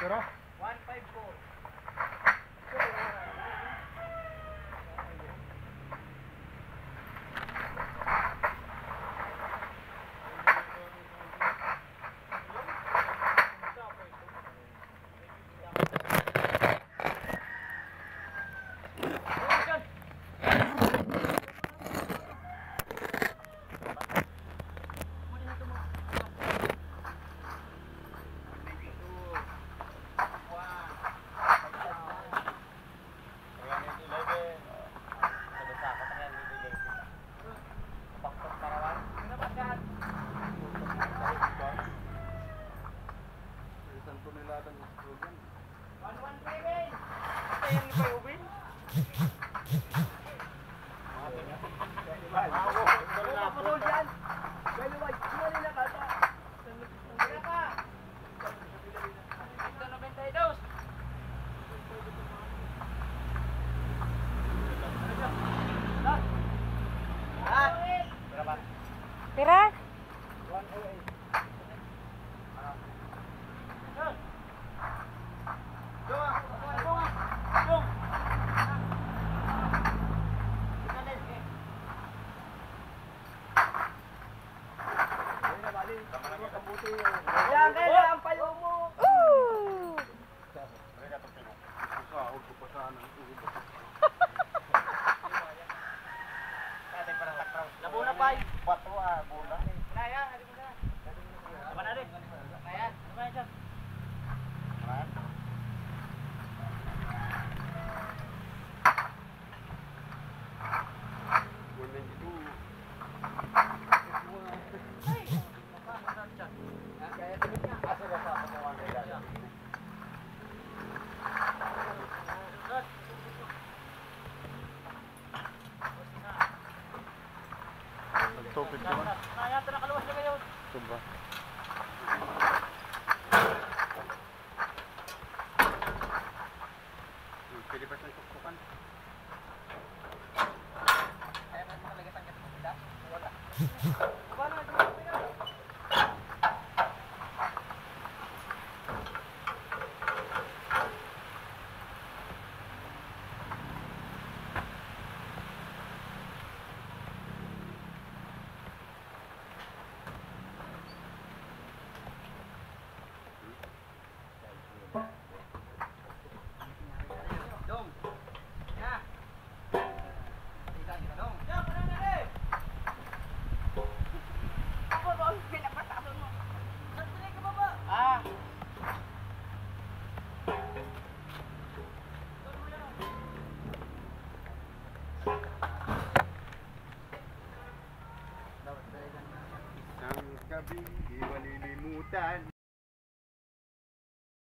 Pero? 154. Tira? Yan, kaya Nagtupid ko man. Kaya, ito nakaluwas na kayo. Ito ba? Pwede ba siyang tuktukan? Dong. Ang gabi, di malilimutan.